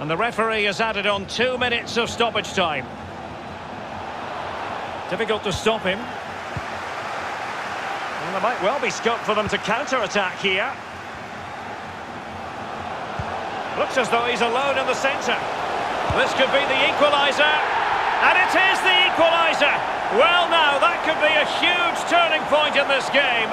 And the referee has added on two minutes of stoppage time. Difficult to stop him. And there might well be scope for them to counter-attack here. Looks as though he's alone in the centre. This could be the equaliser. And it is the equaliser. Well now, that could be a huge turning point in this game.